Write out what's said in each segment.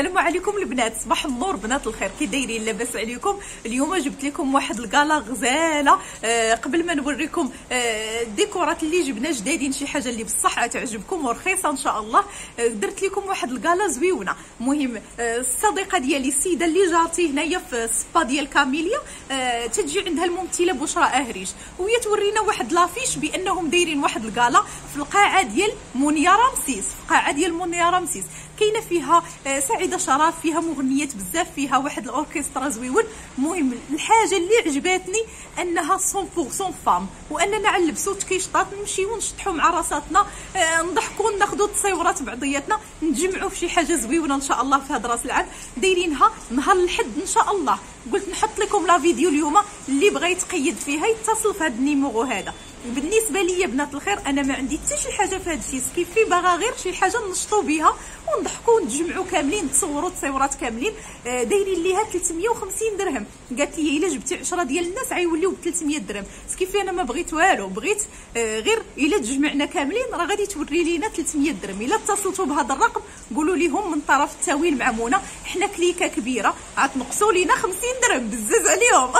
السلام عليكم البنات صباح النور بنات الخير. كي دايرين لاباس عليكم؟ اليوم جبت لكم واحد ال gala غزالة. آه قبل ما نوريكم آه الديكورات اللي جبنا جدادين شي حاجة اللي بصح تعجبكم ورخيصة إن شاء الله. آه درت لكم واحد ال gala زويونة. المهم آه الصديقة ديالي السيدة اللي جارتي هنايا في السبا ديال كاميليا. آه تجي عندها الممثلة بشرى اهريش وهي تورينا واحد l'affiche بأنهم دايرين واحد ال gala في القاعة ديال مونيا رمسيس في القاعة ديال مونيا رمسيس كاينة فيها آه، سعيدة شرف فيها مغنيات بزاف فيها واحد الأوركسترا زويون. المهم الحاجة اللي عجباتني أنها 100% femmes وأننا نلبسوا تكيشطات نمشيو نشطحوا مع راساتنا آه، نضحكوا ناخذوا تصاورات بعضياتنا نتجمعوا في شي حاجة زويونة إن شاء الله في هذا راس العام. دايرينها نهار الحد إن شاء الله. قلت نحط لكم la vidéo اليوم اللي بغى يتقيد فيها يتصل في هذا ال numéro هذا. بالنسبة لي بنات الخير أنا ما عندي حتى شي حاجة في هذا الشيء ce qui fait باغا غير شي حاجة ننشطوا بها ونضحكوا ونتجمعوا كاملين تصوروا تصويرات كاملين. آه، دايرين ليها 350 درهم. قالت لي إلا جبتي 10 ديال الناس غيوليو ب 300 درهم. ce qui fait أنا ما بغيت والو بغيت آه، غير إلا تجمعنا كاملين راه غادي توري لينا 300 درهم. إلا اتصلتوا بهذا الرقم قولوا لهم من طرف التاويل مع منى. حنا clique ة كبيرة غتنقصوا لينا 50 درهم. بزاز عليهم.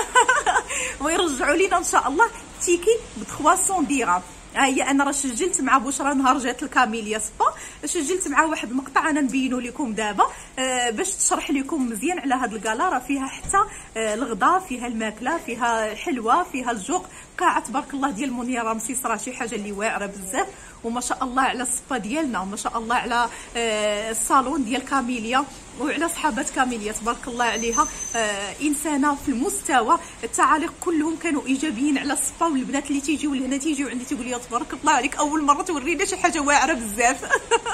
ويرجعوا لينا إن شاء الله. ticket ب 300 درهم ها هي أنا راه سجلت مع بشرى نهار جات الكاميليا سبا. سجلت مع واحد المقطع أنا نبينو لكم دابا. آه باش تشرح لكم مزيان على هاد الكالا راه فيها حتى آه الغداء فيها الماكلة فيها الحلوه فيها الجوق. قاعه تبارك الله ديال منيا رمسيس راه شي حاجة اللي واعرة بزاف. وما شاء الله على السبا ديالنا وما شاء الله على آه الصالون ديال كاميليا. وعلى صحابات كاميليا تبارك الله عليها. آه إنسانة في المستوى. التعاليق كلهم كانوا إيجابيين على السبا والبنات اللي تيجيو لهنا تيجيو عندي تيقول لي تبارك الله عليك أول مرة تورينا شي حاجة واعرة بزاف.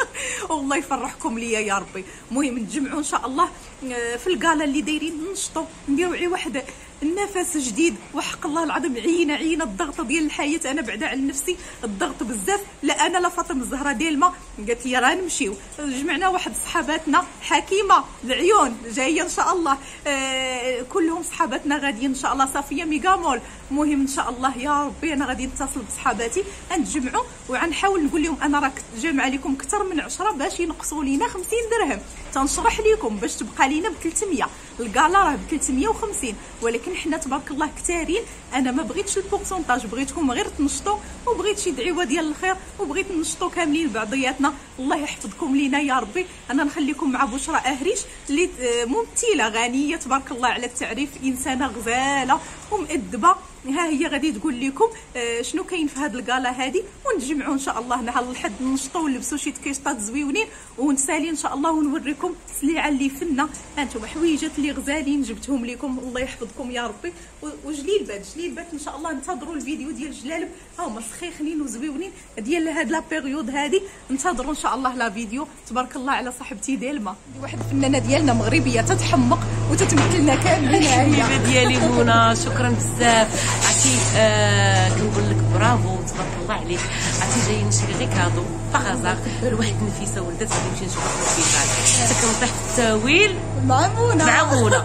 والله يفرحكم ليا يا ربي. المهم نتجمعوا إن شاء الله آه في الكالا اللي دايرين نشطوا نديروا عي واحد النفس جديد. وحق الله العظيم عينا عينا الضغط ديال الحياة. أنا بعدا على نفسي الضغط بزاف. لا أنا لا فاطمة الزهراء ديال ما قالت لي راه نمشيو. جمعنا واحد صحاباتنا حكيمه العيون جاية إن شاء الله. آه كلهم صحاباتنا غاديين إن شاء الله. صافية ميغامول. المهم إن شاء الله. يا ربي أنا غادي نتصل بصحاباتي نتجمعوا وغنحاول نقول لهم أنا راه جامعه لكم أكثر من 10 باش ينقصوا لينا 50 درهم. تنشرح لكم باش تبقى لينا ب 300 الكالا راه ب 350 ولكن حنا تبارك الله كثارين. أنا ما بغيتش البورسونتاج بغيتكم غير تنشطوا وبغيت شي دعوه ديال الخير وبغيت نشطوا كاملين بعضياتنا. الله يحفظكم لينا يا ربي. أنا نخليكم مع بشرى أهريش اللي ممثلة غنية تبارك الله على التعريف. إنسانة غزالة ومؤدبه ها هي غادي تقول لكم آه شنو كاين في هذه الكالا هذه ونتجمعوا إن شاء الله نهار الحد نشطوا ونلبسوا شي تكيشطات زويونين ونسالي إن شاء الله ونوريكم السليعه اللي فينا هانتوما حويجات اللي غزالين جبتهم لكم الله يحفظكم يا ربي. وجليلبات جليلبات إن شاء الله انتظروا الفيديو ديال الجلالب ها هما سخيخنين وزويونين ديال هاد لا بيريود هذه انتظروا إن شاء الله la vidéo. تبارك الله على صاحبتي ديالما واحد الفنانة ديالنا مغربية تتحمق وتتمثلنا كاملين هي ديالي منى شكرا بزاف. عرفتي آه كنقول لك برافو تبارك الله عليك. عرفتي جاي نشري غير cadeau بغزاق لواحد نفيسه ولدت غادي نمشي نشوفها في السبيطار حتى كنطيح في التاويل؟ مع منى مع منى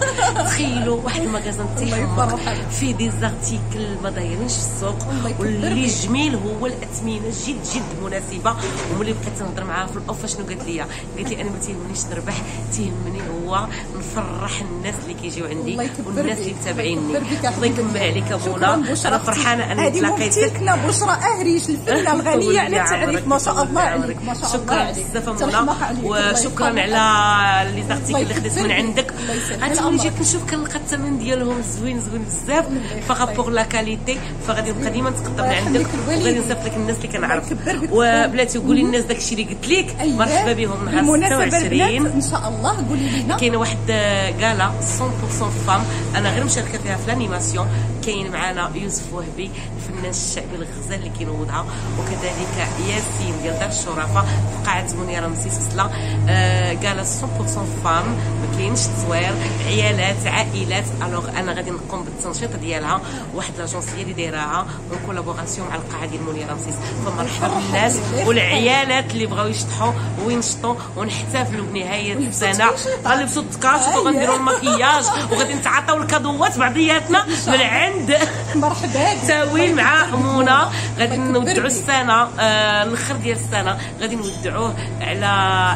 تخيلوا واحد ال magasin تيحمق فيه des articles ما دايرينش في السوق واللي جميل هو الأثمنة جد جد مناسبة. وملي بقيت تنهضر معاها في les offres شنو قالت لي قالت لي أنا ما تيهمنيش نربح تيهمني هو نفرح الناس اللي كيجيو عندي والناس اللي متابعيني. الله يكمل عليك منى أنا فرحانة اني تلاقيتك هذه بشرى أهريش الفنانه الغنية. على التعريف ما شاء الله عليك ما شاء الله شكرا بزاف منى وشكرا على لي les articles اللي خديت من عندك. عرفتي ملي جيت نشوف كنلقى الثمن ديالهم زوين زوين بزاف. par rapport la qualité فغادي نبقى ديما نتقدم عندك. وغادي نصيفط لك الناس اللي كنعرف وبلاتي قولي للناس داكشي اللي قلت لك. مرحبا بهم. نهار 26 إن شاء الله قولي لنا. كاينة واحد gala 100% femmes أنا غير مشاركة فيها في l'animation كاين معنا يوسف وهبي الفنان الشعبي الغزال اللي كينوضها. وكذلك ياسين ديال دار الشرفة في قاعة منيرة مسيس وصله آه gala 100% femmes ما كاينش تصوير عيالات عائلات. alors أنا غادي نقوم بالتنشيط ديالها. واحد l'agence اللي دايراها. en collaboration مع القاعة ديال منيرة مسيس فمرحبا بالناس والعيالات اللي بغاو يشطحوا وينشطوا ونحتفلوا بنهاية السنة. غنلبسوا التكاشط وغنديروا المكياج. وغادي نتعاطاو الـ cadeau ات بعضياتنا من عند عند مرحبا. تاويل مع منى. غادي نودعوا السنة آه الآخر ديال السنة. غادي نودعوه على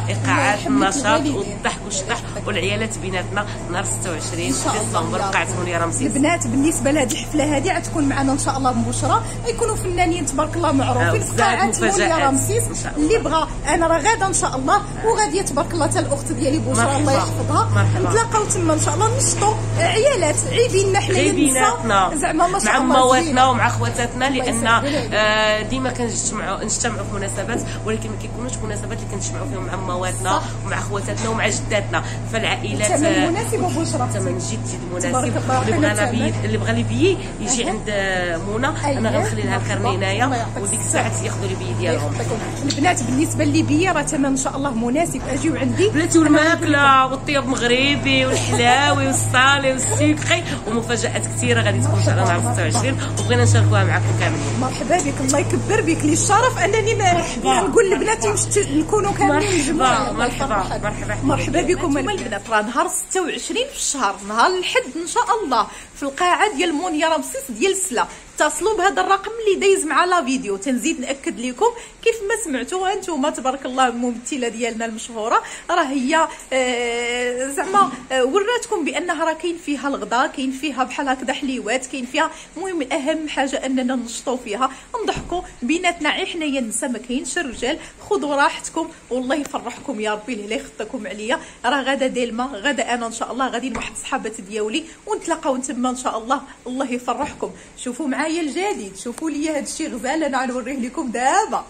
إيقاعات النشاط والضحك والشطح والعيالات بيناتنا. نهار 26 ديسمبر قاعه منيره رمسيس البنات بالنسبة لهذه الحفلة هذه غتكون معنا إن شاء الله ببشرى غيكونوا فنانين تبارك الله معروفين. في قاعه منيره رمسيس اللي بغى أنا راه غادا إن شاء الله. وغادية تبارك الله حتى الأخت ديالي بشرى الله يحفظها. نتلاقاو تما إن شاء الله. نشطوا عيالات. عيبيننا حنايا زعما الله مع مواتنا ومع خواتاتنا لأن آه ديما كنجتمعوا نجتمعوا في مناسبات ولكن ما كيكونوش مناسبات اللي كنجتمعوا فيهم مع مواتنا ومع خواتاتنا ومع جداتنا. فالعائلات ثمن مناسب وبشرى. ثمن جد جد مناسب. اللي بغى اللي بغى لي يجي عند منى. أنا غنخلي لها الـ carnet هنايا وديك الساعة ياخذوا لي ديالهم البنات بالنسبة لي بي راه ثمن إن شاء الله مناسب. أجيو عندي. بلاتي والماكله والطياب مغربي والحلاوي والصالي والسكري ومفاجآت كثيرة غادي تكون. ان شاء الله نهار 26 وبغينا نشاركوها معكم كاملين مرحبا بك. الله يكبر بك. لي الشرف أنني نقول لبناتي نكونوا كاملين مرحبا. مرحبا. مرحبا. مرحبا بكم. البنات راه نهار 26 في الشهر. نهار الحد إن شاء الله. في القاعة ديال مونيا رمسيس ديال السلا اتصلوا بهذا الرقم اللي دايز مع لا فيديو. تنزيد نأكد لكم كيف ما سمعتوا أنتم تبارك الله الممثله ديالنا المشهورة. راه هي آه زعما آه وراتكم بأنها راه كاين فيها الغداء كاين فيها بحال هكذا حليوات كاين فيها المهم أهم حاجة أننا نشطوا فيها. نضحكوا بيناتنا عي حنايا النساء ما كاينش الرجال. خذوا راحتكم. والله يفرحكم يا ربي اللي يخطكم عليا. راه غدا ديلما غدا أنا إن شاء الله غادي لواحد الصحابات ديالي ونتلاقاو تما إن شاء الله. الله يفرحكم. شوفوا معايا معايا الجديد. شوفوا لي هذا الشيء غزال أنا غنوريه لكم دابا.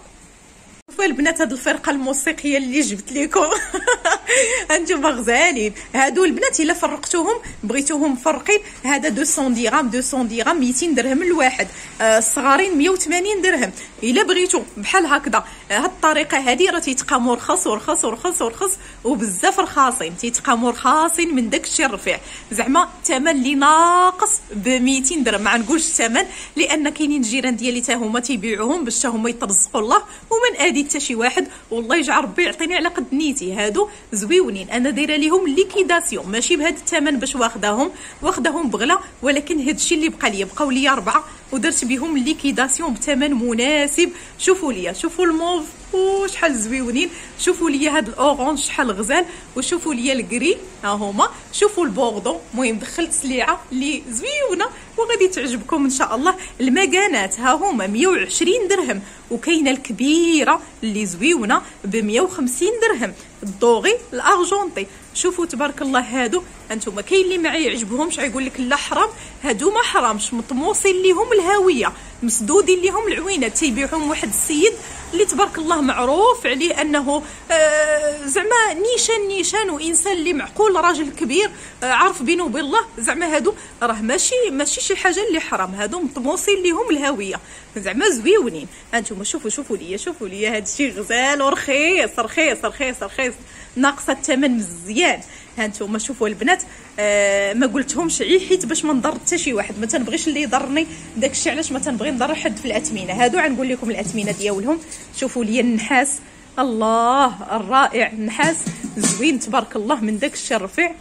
شوفوا البنات هاد الفرقة الموسيقية اللي جبت لكم. أنتم غزالين هادو البنات إلا فرقتوهم بغيتوهم مفرقين هذا 200 درهم 200 درهم 200 درهم الواحد. آه، الصغارين آه 180 درهم. إلا بغيتو بحال هكذا. هاد الطريقة هادي راه تيتقاموا رخص ورخص ورخص ورخص وبزاف رخاصين. تيتقاموا رخاصين من داك الشيء الرفيع. زعما الثمن اللي ناقص ب 200 درهم. ما نقولش الثمن لأن كاينين الجيران ديالي حتى هما تيبيعوهم باش حتى هما يترزقوا الله. ومن أدي حتى شي واحد والله يجعل ربي يعطيني على قد نيتي. هادو زويونين. أنا دايرة ليهم liquidation. ماشي بهذا الثمن باش واخداهم واخداهم بغلا. ولكن هذا الشيء اللي بقى لي بقاو لي أربعة ودرت بهم liquidation بثمن مناسب. شوفوا لي شوفوا الموف. وشحال زويونين. شوفوا لي هاد الـ orange شحال غزال. وشوفوا لي الـ gris ها هما. شوفوا البوردو المهم دخلت سليعة اللي زويونة. وغادي تعجبكم إن شاء الله. المكانات. ها هما. 120 درهم. وكاينة الكبيرة اللي زويونة ب 150 درهم. الـ doré الـ argenté شوفوا تبارك الله هادو أنتم كاين اللي ما يعجبهمش يقول لك لا حرام هادو ما حرامش مطموسين ليهم الهويه مسدودين ليهم العوينات تيبيعهم واحد السيد اللي تبارك الله معروف عليه أنه آه زعما نيشان نيشان وإنسان اللي معقول راجل كبير آه عارف بينه وبين الله. زعما هادو راه ماشي ماشي شي حاجة اللي حرام. هادو مطموسين ليهم الهوية. زعما زويونين. أنتم شوفوا شوفوا ليا شوفوا ليا هاد الشيء غزال ورخيص رخيص رخيص رخيص. ناقصة الثمن مزيان. ها أنتم شوفوا البنات آه ما قلتهمش عي حيت باش ما نضر حتى شي واحد. ما تنبغيش اللي يضرني داكشي علاش ما تنبغي نضر حد في الأثمنة؟ هادو غنقول لكم الأثمنة ديالهم. شوفوا لي النحاس الله الرائع النحاس زوين تبارك الله من داك الشيء الرفيع.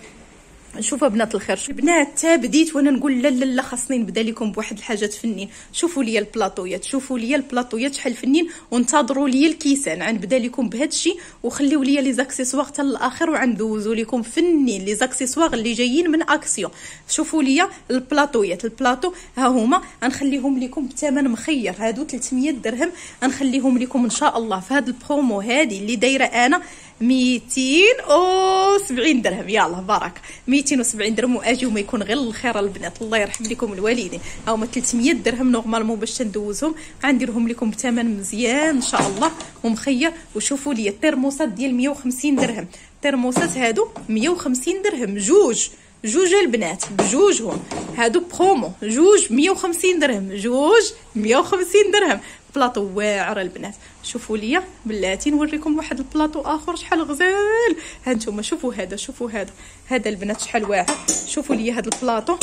شوفوا بنات الخير. البنات تا بديت وأنا نقول لا لا لا خاصني نبدا لكم بواحد الحاجات فنين شوفوا لي البلاطويات شوفوا لي البلاطويات شحال فنين وانتظروا لي الكيسان. غنبدا لكم بهذا الشيء وخليو لي les accessoires حتى الآخر وغندوزو لكم فنين les accessoires اللي جايين من أكسيون. شوفوا لي البلاطويات البلاطو ها هما غنخليهم لكم بثمن مخير. هادو 300 درهم غنخليهم لكم إن شاء الله في هذا البرومو هذه اللي دايرة أنا. 270 درهم. يلا بارك. 270 درهم وأجي وما يكون غير الخير البنات الله يرحم لكم الوالدين. هما 300 درهم normalement باش تندوزهم. غنديرهم لكم بثمن مزيان إن شاء الله. ومخير. وشوفوا لي الترموسات ديال 150 درهم. الترموسات هادو 150 درهم. جوج. جوج البنات. بجوجهم. هادو برومو. جوج 150 درهم. جوج 150 درهم. بلاطو واعر البنات. شوفوا ليا بلاتي نوريكم واحد البلاطو آخر شحال غزال. ها نتوما شوفوا هذا شوفوا هذا. هذا البنات شحال واعر. شوفوا ليا هذا البلاطو.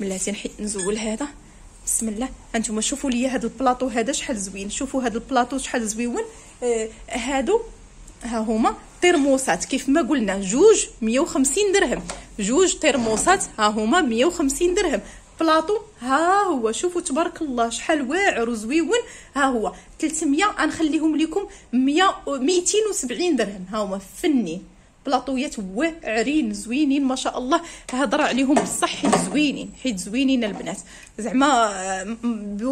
بلاتي نحيد نزول هذا. بسم الله. هانتوما شوفوا ليا هذا البلاطو هذا شحال زوين. شوفوا هذا البلاطو شحال زويون. آه هادو ها هما ترموسات. كيف ما قلنا جوج 150 درهم. جوج ترموسات ها هما 150 درهم. بلاطو. ها هو شوفوا تبارك الله شحال واعر وزويون. ها هو 300 غنخليهم لكم 100 270 درهم. ها هما فنين بلاطويات واعرين زوينين ما شاء الله. هضر عليهم بصح حيت زوينين حيت زوينين البنات. زعما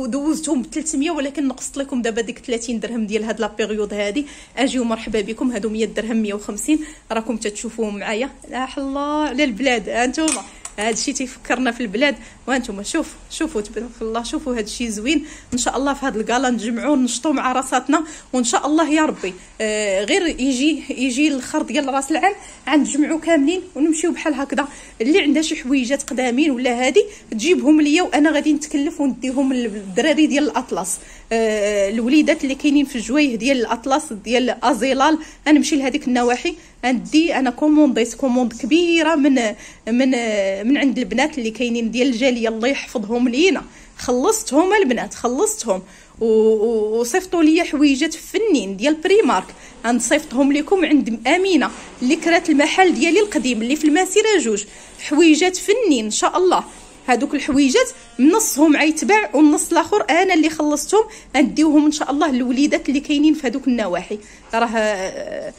دوزتهم ب 300 ولكن نقصت لكم دابا ديك 30 درهم ديال هاد la période هادي. أجيو مرحبا بكم هادو 100 درهم 150 راكم تتشوفوهم معايا. لا الله على البلاد. هانتوما هذا الشيء تيفكرنا في البلاد. وأنتم شوف شوفوا تبارك الله شوفوا هذا الشيء زوين. إن شاء الله في هذا الـ gala نجمعوا ونشطوا مع راساتنا. وإن شاء الله يا ربي آه غير يجي يجي الخر ديال راس العام غنجمعوا كاملين ونمشيو بحال هكذا. اللي عندها شي حويجات قدامين ولا هادي تجيبهم ليا وأنا غادي نتكلف ونديهم للدراري ديال الأطلس. آه الوليدات اللي كاينين في الجويه ديال الأطلس ديال أزيلال. نمشي لهذيك النواحي. عندي أنا كومونديت commande كبيرة من من من عند البنات اللي كاينين ديال الجالية الله يحفظهم لينا. خلصتهم البنات خلصتهم. وصيفطوا لي حويجات فنين ديال Primark غنصيفطهم لكم عند أمينة اللي كرات المحل ديالي القديم اللي في الماسيره جوج. حويجات فنين إن شاء الله. هادوك الحويجات نصهم عيتباع والنص الآخر أنا اللي خلصتهم. نديوهم إن شاء الله للوليدات اللي كاينين في هادوك النواحي. راه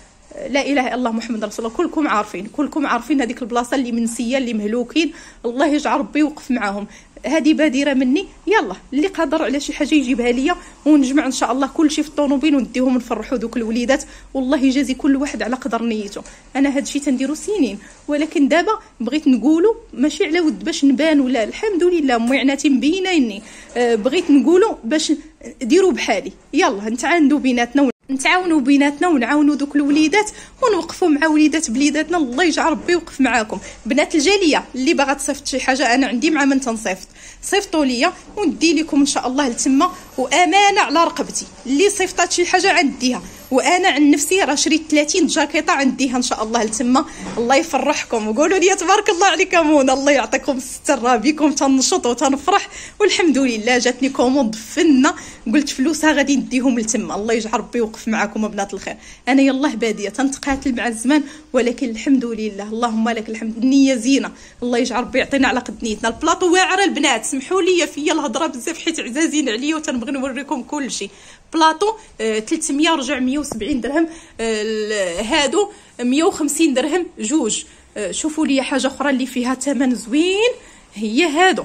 لا إله إلا الله محمد رسول الله. كلكم عارفين كلكم عارفين هذيك البلاصة اللي منسية اللي مهلوكين. الله يجعل ربي يوقف معاهم. هذه بادرة مني. يلا اللي قادر على شي حاجة يجيبها ليا. ونجمع إن شاء الله كل شيء في الطوموبيل ونديهم نفرحوا دوك الوليدات. والله يجازي كل واحد على قدر نيته. أنا هذا الشيء تنديرو سنين. ولكن دابا بغيت نقولوا ماشي على ود باش نبان ولا الحمد لله معناتي مبينة أه بغيت نقولوا باش ديروا بحالي. يلا نتعاندوا بيناتنا نتعاونوا بيناتنا ونعاونوا دوك الوليدات ونوقفوا مع وليدات بليداتنا. الله يجعل ربي يوقف معاكم. بنات الجالية اللي باغا تصيفط شي حاجة أنا عندي مع من تنصيفط. صيفطوا ليا وندي لكم إن شاء الله لتما. وأمانة على رقبتي. اللي صيفطات شي حاجة عنديها. وأنا عن نفسي راه شريت 30 جاكيطة غنديها ان شاء الله لتما. الله يفرحكم. وقولوا لي تبارك الله عليكم منى الله يعطيكم الستر. بكم تنشط وتنفرح. والحمد لله جاتني commande فنة. قلت فلوسها غادي نديهم لتما. الله يجعل ربي يوقف معكم بنات الخير. أنا يلاه باديه تنتقاتل مع الزمان. ولكن الحمد لله. اللهم لك الحمد. النية زينة. الله يجعل ربي يعطينا على قد نيتنا. البلاطو واعره البنات. سمحوا لي فيا الهضرة بزاف حيت عزازين عليا وتنبغي نوريكم كل شيء بلاطو 300 رجع 170 درهم آه، هادو 150 درهم جوج. آه، شوفوا لي حاجة أخرى اللي فيها ثمن زوين هي هادو.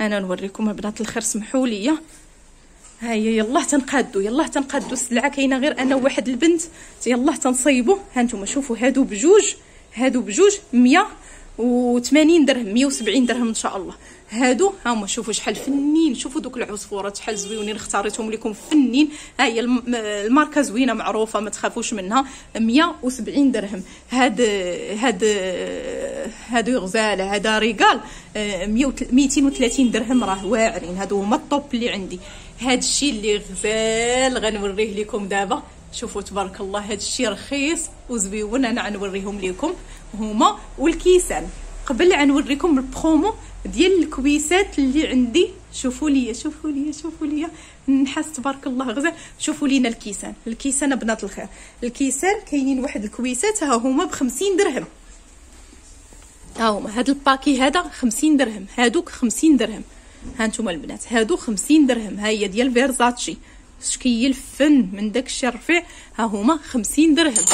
أنا نوريكم بنات الخير سمحوا لي هيا يلاه تنقادو يلاه تنقادو. السلعة كاينة غير أنا وواحد البنت. يلاه تنصيبو. ها نتوما شوفوا هادو بجوج هادو بجوج 180 درهم 170 درهم إن شاء الله. هادو. ها هما شوفوا شحال فنين. شوفوا دوك العصفورات شحال زويونين اختاريتهم لكم فنين. ها هي الماركة زوينة معروفة ما تخافوش منها. 170 درهم. هاد هاد هادو غزاله هذا ريغال. 230 درهم راه واعرين. هادو هما الطوب اللي عندي. هاد الشيء اللي غزال غنوريه لكم دابا. شوفوا تبارك الله هاد الشيء رخيص وزويون. أنا غنوريهم لكم هما والكيسان. قبل غنوريكم البرومو ديال الكويسات اللي عندي. شوفوا لي شوفوا لي شوفوا لي. نحس تبارك الله غزال. شوفوا لينا الكيسان. الكيسان بنات الخير. الكيسان كاينين واحد الكويسات. ها هما ب 50 درهم. ها هما. هاد ال paquet هذا 50 درهم. هادوك 50 درهم. ها أنتم البنات. هادو 50 درهم. ها هي ديال فيرزاتشي. شكيل فن من داك الشيء الرفيع ها هما 50 درهم.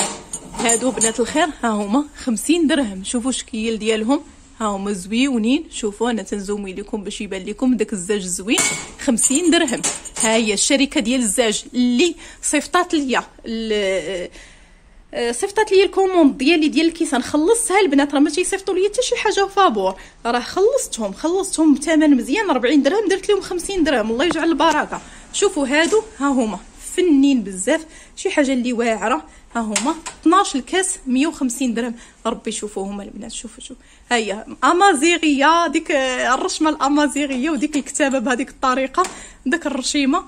هادو بنات الخير ها هما 50 درهم. شوفوا الشكيل ديالهم. ها هما زويونين. شوفوا أنا تنزومي لكم باش يبان لكم داك الزاج زوين 50 درهم. ها هي الشركة ديال الزاج اللي صيفطات ليا. آه، صيفطات لي ال commande ديالي ديال الكيسان. خلصتها البنات. راه ما تيصيفطوا لي حتى شي حاجة فابور. راه خلصتهم. خلصتهم بثمن مزيان. 40 درهم. درت لهم 50 درهم. الله يجعل البركة. شوفوا هادو ها هما فنين بزاف شي حاجة اللي واعرة ها هما 12 الكاس 150 درهم. ربي شوفوهم البنات شوفوا شوف هيا أمازيغية ديك الرشمة الأمازيغية وديك الكتابة بهذيك الطريقة داك الرشيمة.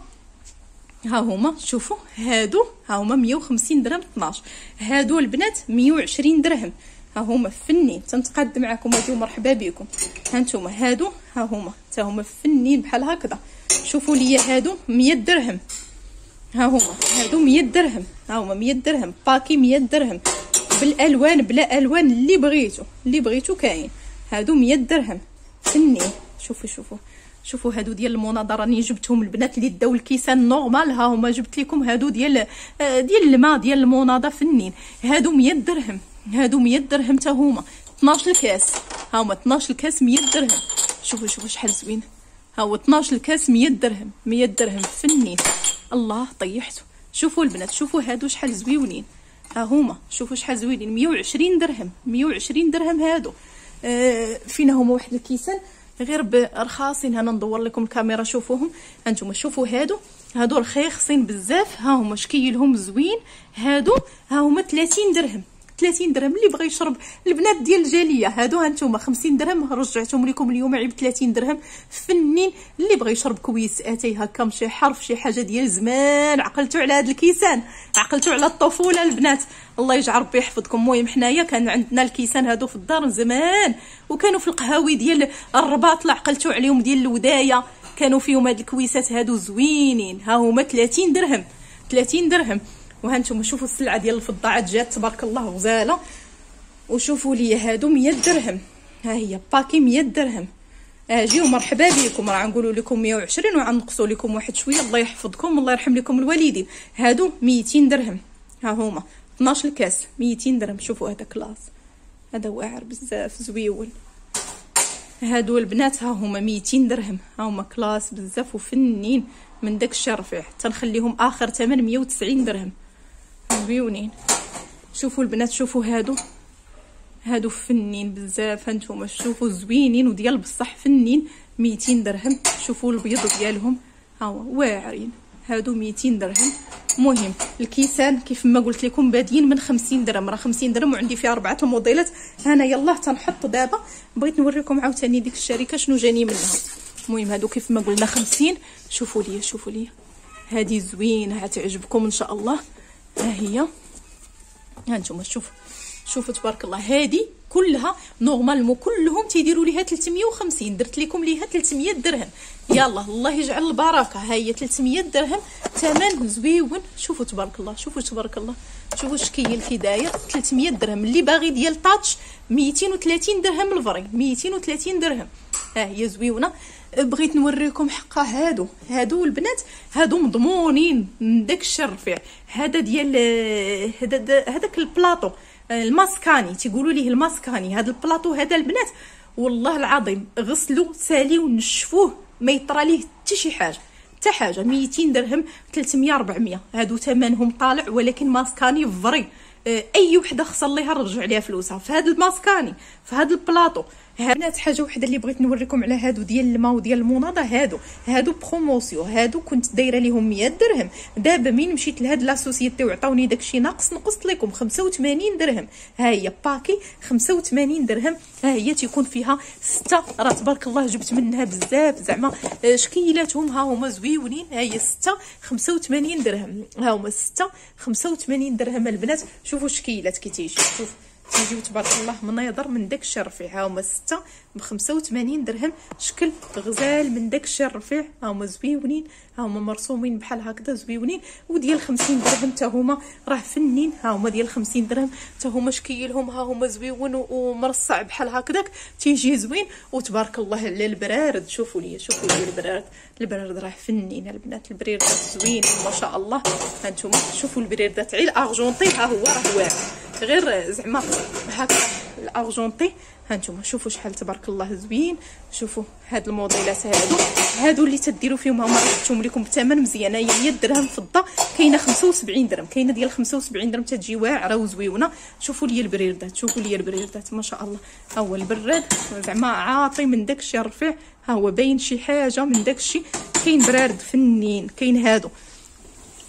ها هما شوفوا هادو ها هما 150 درهم 12 هادو البنات 120 درهم. ها هما فنين. تنتقاد معكم هادو مرحبا بكم. ها نتوما هادو ها هما حتى هما فنين بحال هكذا. شوفوا لي هادو 100 درهم. ها هما هادو 100 درهم. ها هما 100 درهم paquet 100 درهم. بالألوان بلا ألوان اللي بغيتو اللي بغيتو كاين. هادو 100 درهم. فنين شوفوا شوفوا. شوفوا هادو ديال المناضه راني جبتهم البنات اللي داو الكيسان normal. ها هما جبت لكم هادو ديال آه، ديال الماء ديال المناضه فنين هادو 100 درهم. هادو 100 درهم حتى هما. 12 كاس. ها هما 12 كاس 100 درهم. شوفوا شوفوا شحال زوين. ها هو 12 كاس 100 درهم. 100 درهم فنين الله طيحتو شوفوا البنات شوفوا هادو شحال زويونين. ها هما شوفوا شحال زوينين. 120 درهم. 120 درهم هادو. آه فينا هما واحد الكيسان غير برخاصين هنا ندور لكم الكاميرا شوفوهم. هانتوما شوفوا هادو. هادو رخيصين بزاف. ها هما شكيلهم زوين. هادو ها هما 30 درهم. 30 درهم اللي بغى يشرب البنات ديال الجالية. هادو هانتوما 50 درهم رجعتهم لكم اليوم عيب 30 درهم. فنين اللي بغى يشرب كويس أتاي هكا مشي حرف شي حاجة ديال زمان. عقلتوا على هاد الكيسان عقلتوا على الطفولة البنات. الله يجعل ربي يحفظكم. المهم حنايا كان عندنا الكيسان هادو في الدار زمان وكانوا في القهاوي ديال الرباط. لا عقلتوا عليهم ديال الوداية. كانوا فيهم هاد الكويسات هادو زوينين. ها هما 30 درهم 30 درهم. وهانتم شوفوا السلعة ديال الفضه عاد جات تبارك الله غزالة. وشوفوا لي هادو 100 درهم. ها هي paquet 100 درهم. اجيو مرحبا بكم. راه غنقولوا لكم 120 وغنقصوا لكم واحد شوية. الله يحفظكم الله يرحم لكم الوالدين. هادو 200 درهم. ها هما 12 كاس 200 درهم. شوفوا هذا classe. هذا واعر بزاف زويون. هادو البنات ها هما 200 درهم. ها هما classe بزاف وفنين. من داك الشرفيع تنخليهم آخر ثمن 190 درهم. زويونين شوفوا البنات شوفوا هادو. هادو فنين بزاف هانتوما شوفوا زوينين وديال بصح فنين 200 درهم. شوفوا البيض ديالهم. ها هو واعرين. هادو 200 درهم. مهم الكيسان كيف ما قلت لكم بادين من 50 درهم. راه 50 درهم وعندي فيها أربعة موديلات. أنا يلاه تنحط دابا. بغيت نوريكم عاوتاني ديك الشركة شنو جاني منها. المهم هادو كيف ما قلنا 50 شوفوا لي شوفوا لي هذه زوينة تعجبكم إن شاء الله. ها هي. ها أنتم شوفوا. شوفوا تبارك الله هذه كلها normalement كلهم تيديروا ليها 350 درت لكم ليها 300 درهم. يلا الله يجعل البركة. ها هي 300 درهم ثمن زويون. شوفوا تبارك الله شوفوا تبارك الله. شوفوا الشكل كي داير 300 درهم. اللي باغي ديال touch 230 درهم ال vrai. 230 درهم. ها هي زويونة. بغيت نوريكم حقا هادو. هادو البنات هادو مضمونين من داك الشيء الرفيع هذا ديال هذا هذاك البلاطو. الماسكاني تيقولوا ليه الماسكاني. هذا البلاطو هذا البنات والله العظيم غسلوا ساليو ونشفوه ما يطرى ليه حتى شي حاجة. حتى حاجة 200 درهم 300 400 هادو ثمنهم طالع ولكن ماسكاني vrai. أي وحدة خسر ليها رجع عليها فلوسها. هذا الماسكاني في هذا البلاطو. بنات حاجة وحدة اللي بغيت نوريكم على هادو ديال الماء وديال المناضة. هادو هادو promotion. هادو كنت دايرة ليهم 100 درهم. دابا مين مشيت لهاد la société وعطاوني داكشي ناقص نقصت لكم 85 درهم. ها هي paquet 85 درهم. ها هي تيكون فيها ستة. راه تبارك الله جبت منها بزاف. زعما آه، شكيلاتهم ها هما زويونين. ها هي ستة 85 درهم. ها هما ستة 85 درهم البنات. شوفوا شكيلات كي تيجي. شوف. تيجيو تبارك الله مناظر من داك الشيء الرفيع ها هما ستة ب 85 درهم. شكل غزال من داك الشيء الرفيع ها هما زويونين ها هما مرسومين بحال هكذا زويونين. وديال 50 درهم حتى هما راه فنين ها هما ديال 50 درهم حتى هما شكيلهم ها هما زويون ومرصع بحال هكذاك. تيجي زوين. وتبارك الله على البرارد. شوفوا لي شوفوا لي البرارد. البرارد راه فنين البنات البريردات زوينين ما شاء الله. هانتوما شوفوا البريردات. عيل argenté ها هو راه واعر. غير زعما هكا ال argenté هانتوما شوفوا شحال تبارك الله زوين. شوفوا هاد الموديلات هادو. هادو اللي تديروا فيهم هما رحتهم لكم بثمن مزيان هي 100 درهم فضة كاينة 75 درهم. كاينة ديال 75 درهم تتجي واعرة وزويونة. شوفوا لي البريردات شوفوا لي البريردات ما شاء الله. ها هو البراد زعما عاطي من داكشي الرفيع ها هو باين شي حاجة من داكشي كاين برارد فنين كاين هادو.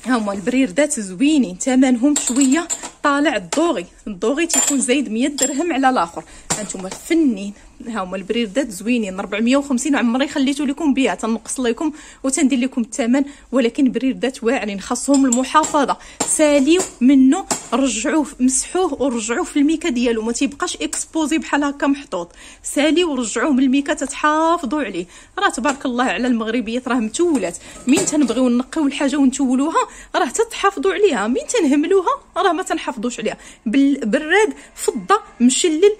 ها هما البريردات زوينين ثمنهم شوية. طالع ال doré ال doré تيكون زايد 100 درهم على الآخر. هانتوما فنين. ها هما البريردات زوينين. 450 عمري خليتو لكم بها تنقص لكم وتندير لكم الثمن. ولكن بريردات واعرين. خاصهم المحافظة. ساليو منه. رجعوه مسحوه ورجعوه في الميكا ديالو. ما تيبقاش exposé بحال هكا محطوط. ساليو ورجعوه من الميكا تتحافظوا عليه. راه تبارك الله على المغربيات راه متولات. مين تنبغيو نقيو الحاجة ونتولوها؟ راه تتحافظوا عليها. مين تنهملوها؟ راه ما تنحافظوش عليها بالبراد فضة مشلل.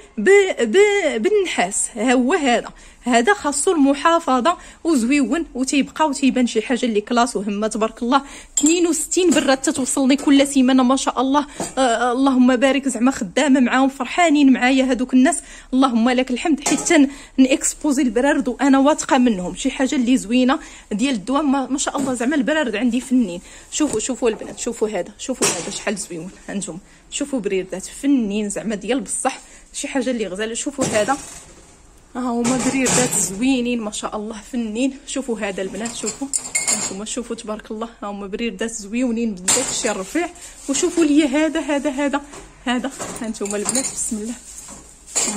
بالنحاس ها هو هذا هذا خاصو المحافظة. وزويون وتيبقى وتيبان شي حاجة اللي classe وهمة تبارك الله. 62 بره تتوصلني كل سيمانة ما شاء الله. آه اللهم بارك زعما خدامة معاهم فرحانين معايا هذوك الناس. اللهم لك الحمد حيت نكسبوزي البرارد وأنا واثقة منهم. شي حاجة اللي زوينة ديال الدوام ما, ما شاء الله زعما البرارد عندي فنين شوفوا شوفوا البنات شوفوا هذا شوفوا هذا شحال زويون هانتوما شوفوا بريردات فنين زعما ديال بصح. شي حاجة اللي غزالة شوفوا هذا. ها هما بريردات زوينين ما شاء الله فنين. شوفوا هذا البنات شوفوا. هانتوما شوفوا تبارك الله. ها هما بريردات زويونين بزاف الشيء الرفيع وشوفوا لي هذا هذا هذا هذا. هانتوما البنات بسم الله.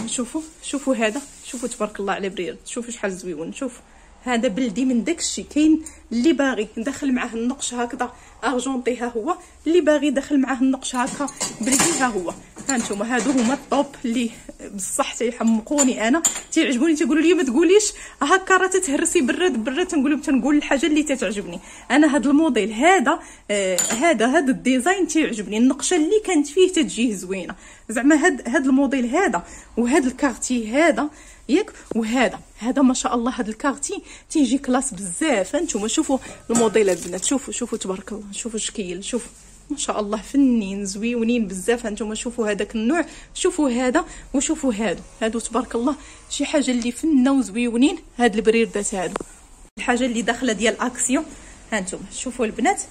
شوفوا شوفوا هذا. شوفوا تبارك الله على بريرد شوفوا شحال زويون. شوفوا. هذا بلدي من داكشي. كاين اللي باغي ندخل معاه النقش هكذا argenté ها هو اللي باغي دخل معاه النقش هكا بلدي ها هو. ها نتوما هادو هما ال top اللي بصح تيحمقوني أنا. تيعجبوني تيقولوا لي ما تقوليش. هكا راه تتهرسي براد براد تنقول لهم تنقول الحاجة اللي تتعجبني. أنا هذا الموديل هذا آه هذا هذا ال design تيعجبني. النقشه اللي كانت فيه تتجيه زوينة. زعما هاد هاد الموديل هذا وهاد الكارتي هذا ياك وهذا. هذا ما شاء الله هذا الكارتي تيجي classe بزاف. أنتم شوفوا الموديلات البنات شوفوا شوفوا تبارك الله شوفوا الشكل شوفوا. ما شاء الله فنين زويونين بزاف. أنتم شوفوا هذاك النوع شوفوا هذا وشوفوا هادو. هادو تبارك الله شي حاجة اللي فنة وزويونين هاد البريردات هادو. الحاجة اللي داخلة ديال أكسيون. هانتم شوفوا البنات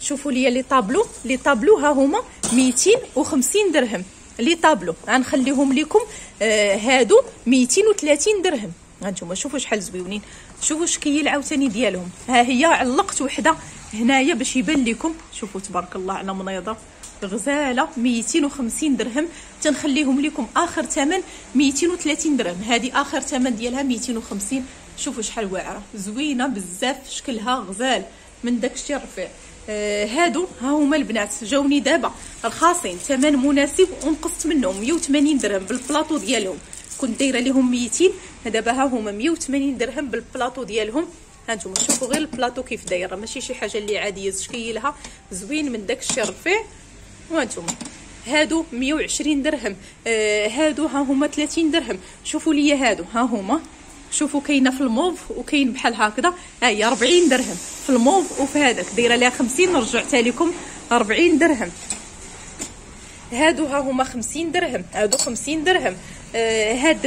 شوفوا لي les tableaux. les tableaux ها هما 250 درهم. les tableaux غنخليهم لكم آه هادو 230 درهم. هانتوما شوفوا شحال زويونين. شوفوا الشكل عاوتاني ديالهم. ها هي علقت وحده هنايا باش يبان لكم. شوفوا تبارك الله على منيضة غزالة 250 درهم. تنخليهم لكم آخر ثمن 230 درهم. هذه آخر ثمن ديالها 250 شوفوا شحال واعرة. زوينة بزاف شكلها غزال. من داكشي الرفيع آه هادو ها هما البنات. جاوني دابا الخاصين. ثمن مناسب ونقصت منهم 180 درهم بالبلاطو ديالهم. كنت دايرة لهم 200 دابا ها هما 180 درهم بالبلاطو ديالهم. هانتوما شوفوا غير البلاطو كيف دايره ماشي شي حاجة اللي عادية تشكيلها زوين من داك الشيء الرفيع وهانتوما هادو 120 درهم. آه هادو ها هما 30 درهم. شوفوا لي هادو. ها هما شوفوا كاينة في الموف وكاين بحال هكذا. ها هي 40 درهم في الموف وفي هذاك دايرة ليها 50 رجعتها لكم 40 درهم. هادو ها هما 50 درهم. هادو 50 درهم. هاد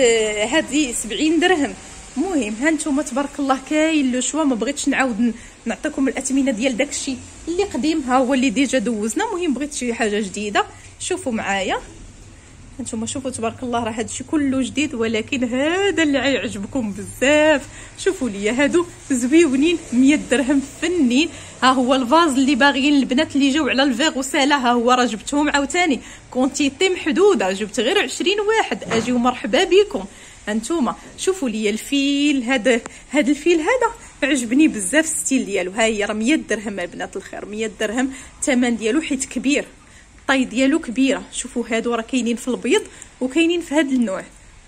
هادي 70 درهم. المهم ها نتوما تبارك الله كاين لو شوا ما بغيتش نعاود نعطيكم الأثمنة ديال داكشي اللي قديم ها هو اللي déjà دوزنا. المهم بغيت شي حاجة جديدة؟ شوفوا معايا. هانتوما شوفوا تبارك الله راه هادشي كله جديد ولكن هذا اللي غيعجبكم بزاف. شوفوا لي هادو زويونين 100 درهم فنين ها هو ال vase اللي باغيين البنات اللي جاو على الفيغ وسالا ها هو راه جبتهم عاوتاني. quantité محدودة جبت غير 20 واحد. اجيو مرحبا بكم. هانتوما شوفوا لي الفيل هذا هذا الفيل هذا عجبني بزاف ال style ديالو. ها هي راه 100 درهم البنات الخير 100 درهم. الثمن ديالو حيت كبير. ال taille ديالو كبيرة. شوفوا هادو راه كاينين في البيض وكاينين في هذا النوع.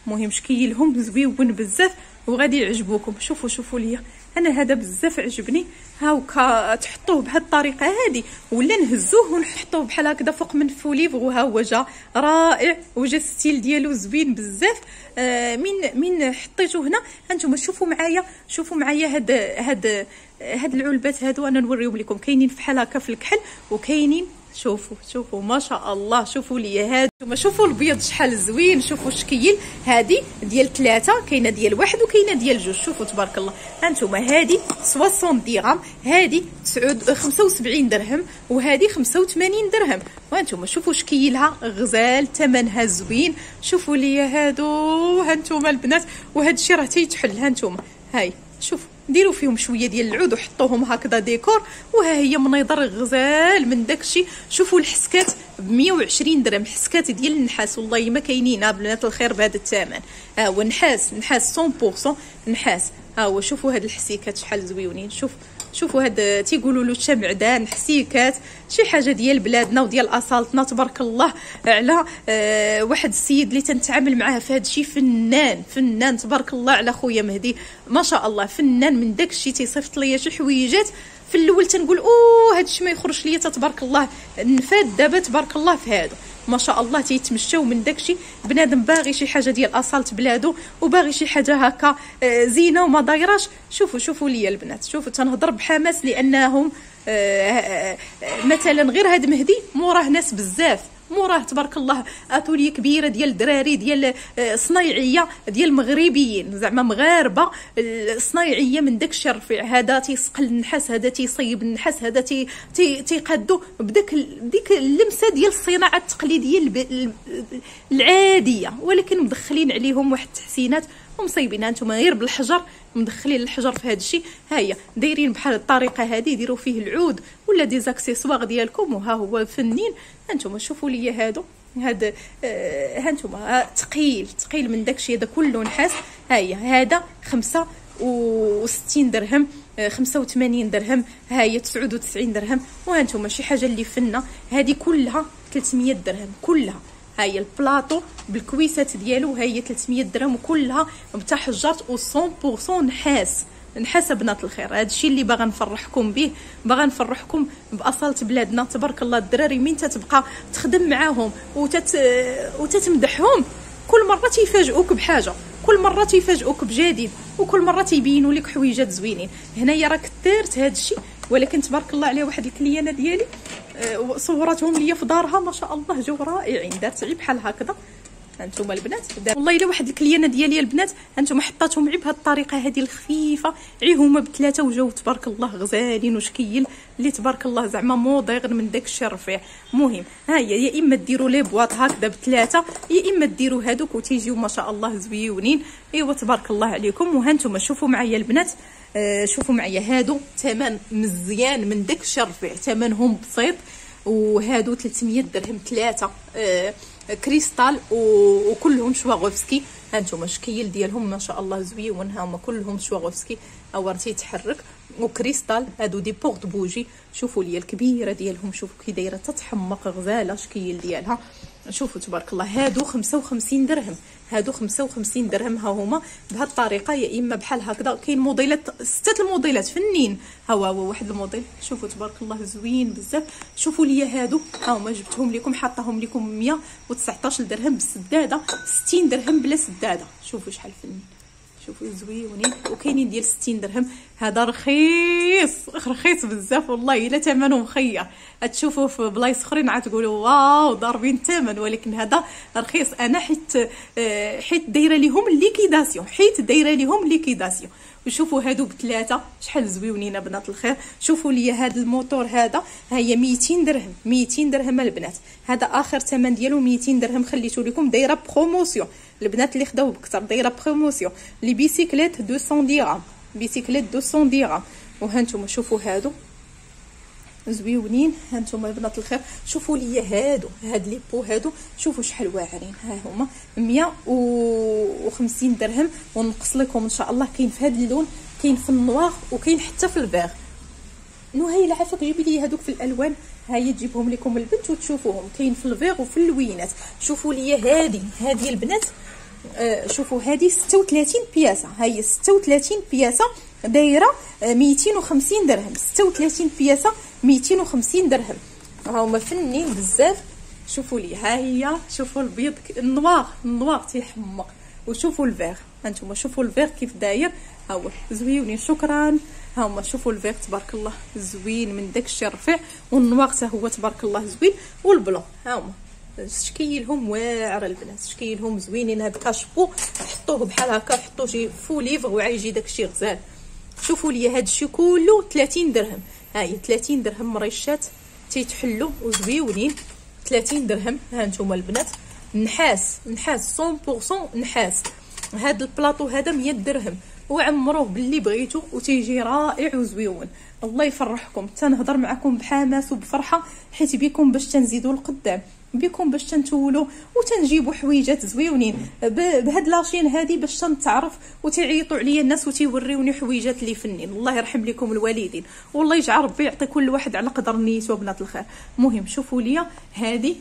المهم شكيلهم زويون بزاف وغادي يعجبوكم. شوفوا شوفوا ليا. أنا هذا بزاف عجبني. هاوكا تحطوه بهذه الطريقة هذه ولا نهزوه ونحطوه بحال هكذا فوق من faux livre وها هو جا رائع وجا ال style ديالو زوين بزاف. آه من من حطيته هنا. هانتوما شوفوا معايا. شوفوا معايا هاد هاد هاد العلبات هادو. أنا نوريهم لكم. كاينين فحال هكا في الكحل وكاينين شوفوا شوفوا ما شاء الله شوفوا لي هاد نتوما شوفوا البيض شحال زوين شوفوا الشكل هادي ديال ثلاثة كاينة ديال واحد وكاينة ديال جوج. شوفوا تبارك الله. هانتوما هادي 60 درهم هادي 75 درهم وهادي 85 درهم. وانتوما شوفوا شكلها غزال ثمنها زوين. شوفوا لي هادو هانتوما البنات وهذا الشيء راه تيتحل. هانتوما هاي شوفوا. ديروا فيهم شوية ديال العود وحطوهم هكذا ديكور وها هي منيضر غزال من داكشي. شوفوا الحسكات ب 120 درهم حسكات ديال النحاس. والله ما كاينين. بنات الخير بهذا الثمن. ها هو نحاس نحاس 100% نحاس. ها هو شوفوا هاد الحسيكات شحال زويونين. شوف شوفوا هاد تيقولوا له الشمعدان حسيكات شي حاجة ديال بلادنا وديال أصالتنا تبارك الله على آه واحد السيد اللي تنتعامل معاه في هذا الشيء فنان فنان تبارك الله على خويا مهدي. ما شاء الله فنان من داك الشيء تيصيفط ليا شي حويجات. في الأول تنقول أوه هادشي ما يخرجش ليا تبارك الله. نفاد دابا تبارك الله في هادو. ما شاء الله تيتمشاو من داكشي بنادم باغي شي حاجة ديال أصالة بلادو وباغي شي حاجة هكا آه، زينة وما دايراش. شوفوا شوفوا ليا البنات. شوفوا تنهضر بحماس لأنهم آه، آه، مثلا غير هاد مهدي موراه ناس بزاف. موراه تبارك الله اتوليه كبيرة ديال الدراري ديال صنايعية ديال مغربيين زعما مغاربة. صنايعيه من داك الرفيع هذا تيسقل النحاس هذا تيصيب النحاس هذا تي تيقادو بداك ديك اللمسة ديال الصناعة التقليدية العادية. ولكن مدخلين عليهم واحد التحسينات ومصيبين نتوما غير بالحجر مدخلين الحجر في هذا الشيء. ها هي دايرين بحال الطريقة هذه ديروا فيه العود ولا دي زاكسيسوار ديالكم. وها هو فنين هانتوما شوفوا لي هادو. هاد آه هانتوما ثقيل ثقيل من داكشي هذا كله نحاس. ها هي هذا خمسة وستين درهم خمسة وثمانين درهم ها هي تسعود وتسعين درهم. وهانتوما شي حاجة اللي فنة. هذه كلها 300 درهم كلها. هاي البلاطو بالكويسات ديالو هاي 300 درهم وكلها متاع حجرت و 100% نحاس. نحاس بنات الخير. هذا الشيء اللي باغا نفرحكم به باغا نفرحكم بأصالة بلادنا. تبارك الله الدراري مين تتبقى تخدم معاهم وتت وتتمدحهم كل مرة تيفاجئوك بحاجة. كل مرة تيفاجئوك بجديد. وكل مرة تيبينوا لك حويجات زوينين. هنايا راك دارت هذا الشيء ولكن تبارك الله عليه واحد الكليانة ديالي. صورتهم ليا في دارها. ما شاء الله جو رائعين دارت عي بحال هكذا. هانتوما البنات. والله إلا واحد الكليانة ديالي البنات هانتوما حطاتهم عي بهذه الطريقة هذه الخفيفة عي هما بثلاثة وجاو تبارك الله غزالين وشكيل اللي تبارك الله زعما moderne من داك الشيء الرفيع مهم ها هي يا إما ديروا les boîtes هكذا بثلاثة يا إما ديروا هادوك وتيجيو ما شاء الله زويونين. أيوا تبارك الله عليكم. وهانتوما شوفوا معايا البنات آه شوفوا معايا هادو ثمن مزيان من داك الشيء الرفيع ثمنهم بسيط وهادو 300 درهم ثلاثة آه كريستال وكلهم Swarovski. هانتوما الشكيل ديالهم ما شاء الله زويون. هما كلهم Swarovski. اور تيتحرك. وكريستال هادو des porte-bougies. شوفوا ليا الكبيرة ديالهم. شوفوا كي دايرة تتحمق غزالة شكيل ديالها. شوفوا تبارك الله. هادو 55 درهم. هادو 55 درهم ها هما بهاد الطريقة يا إما بحال هكذا. كاين موديلات ستة الموديلات فنين. ها هو واحد الموديل. شوفوا تبارك الله زوين بزاف. شوفوا ليا هادو. ها هما جبتهم لكم حطاهم لكم 119 درهم بالسداده 60 درهم بلا سدادة. شوفوا شحال فنين شوفوا زويونين. وكاينين ديال 60 درهم. هذا رخيص رخيص بزاف والله إلا ثمنه مخير. تشوفوه في بلايص أخرين عاد تقولوا واو ضاربين الثمن ولكن هذا رخيص. أنا حيت آه، حيت دايرة لهم liquidation. حيت دايرة لهم liquidation. وشوفوا هادو بثلاثة. شحال زويونين بنات الخير. شوفوا لي هذا الموتور هذا. ها هي 200 درهم. 200 درهم البنات. هذا آخر ثمن ديالو 200 درهم. خليته لكم دايرة promotion البنات اللي خداو بكثر دايره promotion les bicyclettes 200 درهم بيسيكليت 200 درهم وهانتوما شوفوا هادو زويونين هانتوما بنات الخير شوفوا لي هادو هاد les pots هادو شوفوا شحال واعرين ها هما 150 درهم ونقص لكم ان شاء الله كاين في هاد اللون كاين في ال noir وكاين حتى في الفيغ نهيل عافاك جيبي لي هادوك في الالوان هاهي تجيبهم لكم البنت وتشوفوهم كاين في الفيغ وفي اللوينات. شوفوا لي هادي هادي البنات. آه شوفوا هادي 36 بياسة. هاي 36 بياسة دايرة 250 آه، درهم. 36 بياسة 250 درهم. راهما فنين بزاف. شوفوا لي ها هي شوفوا البيض ال noir ال noir تيحمق. وشوفوا الفيغ. هانتوما شوفوا الفيغ كيف داير. ها هو زويونين شكرا. ها هما شوفوا الفيغ تبارك الله زوين من داك الشيء رفيع وال noir حتى هو تبارك الله زوين وال blanc ها هما شكيلهم واعر البنات شكيلهم زوينين هاد cache-pot حطوه بحال هكا حطوه شي faux livre وعيجي داكشي غزال. شوفوا لي هاد الشيء كله 30 درهم. هاهي 30 درهم مريشات تيتحلوا وزويونين. 30 درهم ها نتوما البنات. نحاس نحاس 100% نحاس. هاد البلاطو هذا 100 درهم. وعمروه باللي بغيتو وتيجي رائع وزويون. الله يفرحكم. تنهضر معكم بحماس وبفرحة حيت بكم باش تنزيدوا القدام. بكم باش تنتولوا وتنجيبوا حويجات زويونين. بهاد la chaîne هادي باش تنتعرف وتعيطوا عليا الناس وتيوريوني حويجات اللي فنين. الله يرحم لكم الوالدين. والله يجعل ربي يعطي كل واحد على قدر نيته بنات الخير. مهم شوفوا ليا هادي.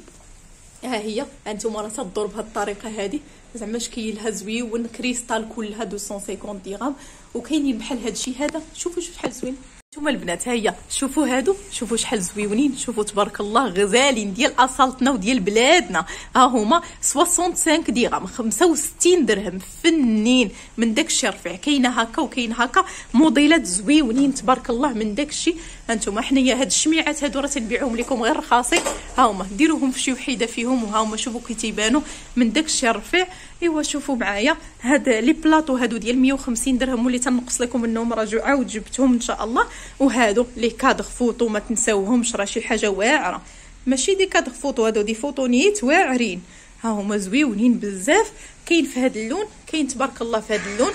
ها هي. أنتم راه تدور بهاد الطريقة هادي. زعما شكيلها زويون كريستال كلها 250 درهم وكاينين بحال هادشي هذا. شوفوا شوف شحال زوين. نتوما البنات هيا شوفوا هادو شوفوا شحال زويونين شوفوا تبارك الله غزالين ديال أصالتنا وديال بلادنا. ها هما 65 درهم 65 درهم فنين من داك الشيء رفيع كاينة هكا وكاين هكا. موديلات زويونين تبارك الله من داك الشيء هانتوما حنايا هاد الشميعات هادو راه تنبيعوهم لكم غير رخاصي ها هما ديروهم في شي وحيدة فيهم وها هما شوفوا كي تيبانوا من داك الشيء رفيع ايوا شوفوا معايا. هاد les plateaux هادو ديال 150 درهم واللي تنقص لكم منهم راجعوا عاود جبتهم إن شاء الله. وهادو les cadres photo ما تنساوهمش راه شي حاجة واعرة. ماشي des cadres photo هادو des photos نيت واعرين. ها هما زويونين بزاف. كاين في هاد اللون كاين تبارك الله في هاد اللون.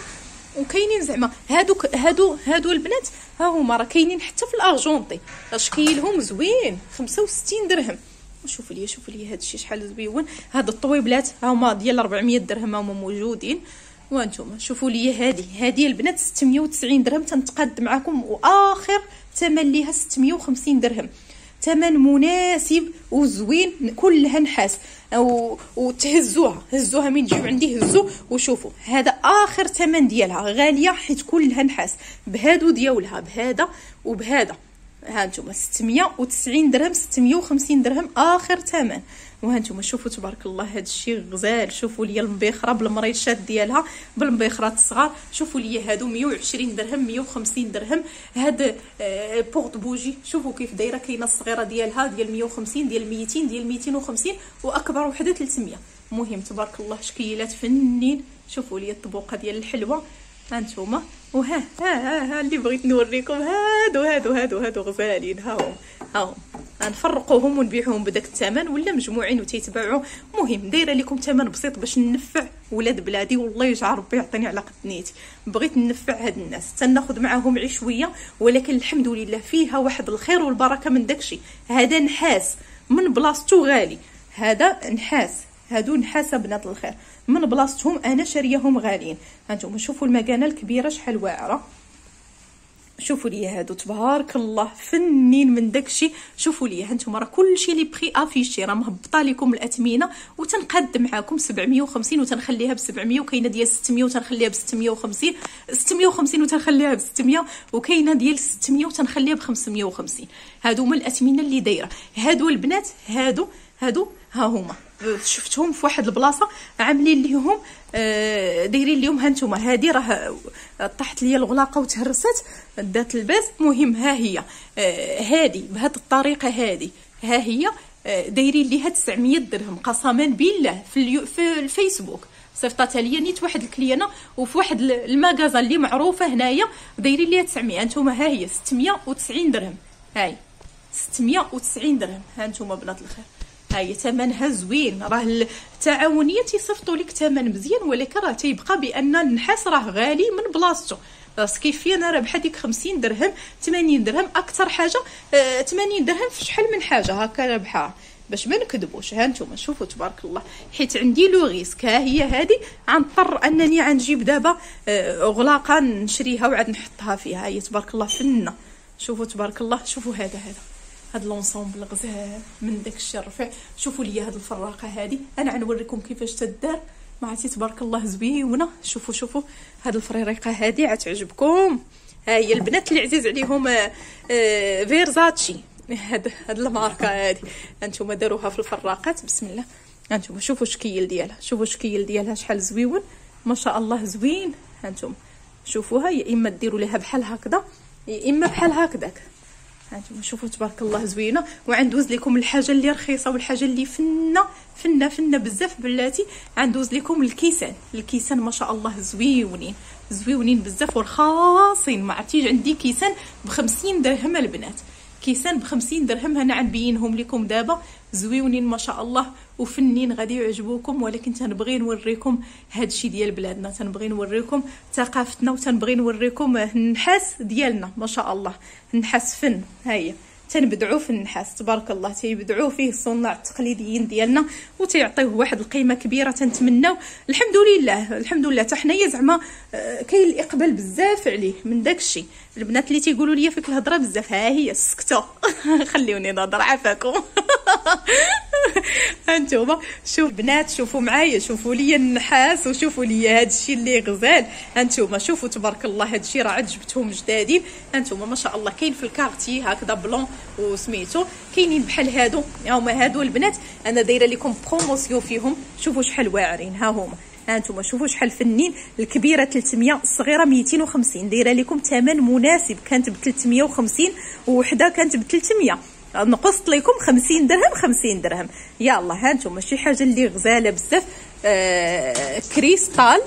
وكاينين زعما هادوك هادو هادو البنات ها هما راه كاينين حتى في ال argenté شكيلهم زوين 65 درهم. شوفوا لي شوفوا لي هذا الشيء شحال زويون هاد الطويبلات ها هما ديال 400 درهم هما موجودين. وأنتم شوفوا لي هذه هذه البنات 690 درهم تنتقاد معكم وآخر ثمن ليها 650 درهم. ثمن مناسب وزوين كلها نحاس. وتهزوها. هزوها من تجيو عندي هزو وشوفوا. هذا آخر ثمن ديالها غالية حيت كلها نحاس. بهادو ديالها بهذا وبهذا ها أنتم 690 درهم 650 درهم آخر ثمن. وها أنتم شوفوا تبارك الله هذا الشيء غزال. شوفوا لي المبيخرة بالمريشات ديالها بالمبيخرات الصغار. شوفوا لي هادو 120 درهم 150 درهم. هاد آه porte-bougie. شوفوا كيف دايرة كاينة الصغيرة ديالها ديال 150 ديال 200 ديال 250 وأكبر وحدة 300 مهم تبارك الله شكيلات فنين. شوفوا لي الطبوقة ديال الحلوة. هانتوما. وها ها ها, ها اللي بغيت نوريكم. هادو هادو هادو هادو غزالين. هاهم هاهم غنفرقوهم ونبيعوهم بداك الثمن ولا مجموعين وتيتباعوا مهم دايرة لكم ثمن بسيط باش ننفع ولاد بلادي. والله يجعل ربي يعطيني على قد نيتي بغيت ننفع هاد الناس. تناخذ معاهم عشوية. ولكن الحمد لله فيها واحد الخير والبركة من داكشي هذا نحاس من بلاصتو غالي. هذا نحاس. هادو نحاسه بنات الخير. من بلاصتهم أنا شارياهم غاليين. هانتوما شوفوا المكانة الكبيرة شحال واعرة. شوفوا لي هادو تبارك الله فنين من داكشي شوفوا لي هانتوما راه كلشي les prix affichés راه مهبطة لكم الأثمنة وتنقاد معاكم 750 وتنخليها ب 700 وكاينة ديال 600 وتنخليها ب 650 650 وتنخليها ب 600 وكاينة ديال 600 وتنخليها ب 550 هادو هما الأثمنة اللي دايرة. هادو البنات هادو هادو ها هما. شفتهم في واحد البلاصة عاملين ليهم آه، دايرين ليهم هانتوما هادي راه طاحت ليا الغلاقة وتهرست دات الباس مهم ها هي آه، هادي بهاد الطريقة هادي ها هي آه، دايرين ليها 900 درهم قسما بالله في, في الفيسبوك. صيفطات ليا نيت واحد الكليانة وفي واحد المغازه اللي معروفة هنايا دايرين ليها 900 هانتوما ها هي 690 درهم. هاي 690 درهم. هانتوما بنات الخير. هاي ثمنها زوين. راه التعاونيه تيصيفطوا لك ثمن مزيان ولكن راه تيبقى بأن النحاس راه غالي من بلاصتو. كيفيا أنا رابحه ديك 50 درهم 80 درهم أكثر حاجة. آه 80 درهم في شحال من حاجة هكا رابحه باش ما نكذبوش ها نتوما شوفوا تبارك الله. حيت عندي le risque ها هي هذه غنضطر أنني غنجيب دابا آه غلاقة نشريها وعاد نحطها فيها. هي تبارك الله فنة. شوفوا تبارك الله شوفوا هذا هذا. هاد l'ensemble غزال من داك الشيء الرفيع شوفوا لي هاد الفراقة هادي. أنا غنوريكم كيفاش تدار. ما عرفتي تبارك الله زويونه شوفوا شوفوا. هاد الفريريقة هادي عتعجبكم. ها هي البنات اللي عزيز عليهم آه آه فيرزاتشي. هاد هاد الماركة هادي. هانتوما داروها في الفراقات. بسم الله. هانتوما شوفوا الشكيل ديالها. شوفوا الشكيل ديالها شحال زويون. ما شاء الله زوين. هانتوما شوفوها. يا إما ديروا ليها بحال هكذا يا إما بحال هكذاك. شوفوا تبارك الله زوينة. وعندوز لكم الحاجة اللي رخيصة والحاجة اللي فنة فنة فنة بزاف بلاتي. غندوز لكم الكيسان. الكيسان ما شاء الله زويونين زويونين بزاف ورخاصين. ما عرفتيش عندي كيسان ب 50 درهم البنات. كيسان ب 50 درهم أنا غنبينهم لكم دابا. زويونين ما شاء الله. وفنين غادي يعجبوكم ولكن تنبغي نوريكم هادشي ديال بلادنا تنبغي نوريكم ثقافتنا وتنبغي نوريكم النحاس ديالنا ما شاء الله. النحاس فن هاهي تنبدعوا في النحاس تبارك الله. تيبدعوا فيه الصناع التقليديين ديالنا وتيعطيوه واحد القيمة كبيرة تنتمناو. الحمد لله الحمد لله. حتى حنايا زعما آه، كاين الإقبال بزاف عليه من داك الشيء البنات اللي تيقولوا لي فيك الهضرة بزاف ها هي سكتوا خليوني نهضر عافاكم. هانتوما شوف بنات شوفوا معايا شوفوا لي النحاس وشوفوا لي هذا الشيء اللي غزال. هانتوما شوفوا تبارك الله هذا الشيء راه عاد جبتهم جدادين هانتوما ما شاء الله كاين في الكارتي هكذا بلون وسميتو. كاينين بحال هادو هما هادو البنات. أنا دايرة لكم promotion فيهم. شوفوا شحال واعرين ها هما. هانتوما شوفوا شحال فنين الكبيرة 300 الصغيره 250 دايرة لكم ثمن مناسب. كانت ب 350 وحده كانت ب 300 نقصت لكم 50 درهم 50 درهم. يلا ها أنتم شي حاجة اللي غزالة بزاف. آه كريستال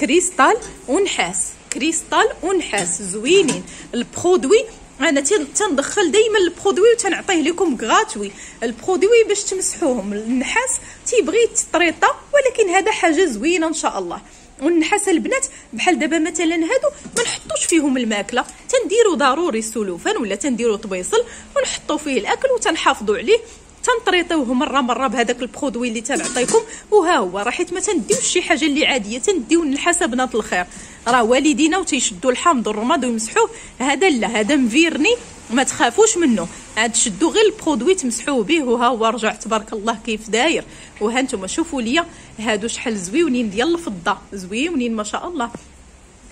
كريستال ونحاس. كريستال ونحاس. زوينين. ال produit أنا تندخل دائما ال produit وتنعطيه لكم gratuit ال produit باش تمسحوهم. النحاس تيبغي تطريطة ولكن هذا حاجة زوينة إن شاء الله. والنحاس البنات بحال دابا مثلا هادو ما نحطوش فيهم الماكلة. تنديروا ضروري السلوفان ولا تنديروا طبيصل ونحطوا فيه الأكل وتنحافظوا عليه. تنطريطيوه مرة مرة بهذاك ال produit اللي تنعطيكم. وها هو راه حيت ما تنديوش شي حاجة اللي عادية تنديو النحاس بنات الخير. راه والدينا وتيشدوا الحامض والرماد ويمسحوه. هذا لا هذا مفيرني ما تخافوش منه. عاد شدوا غير ال produit تمسحوه به وها هو رجع تبارك الله كيف داير. وها نتوما شوفوا ليا هادو شحال زويونين ديال الفضة. زويونين ما شاء الله.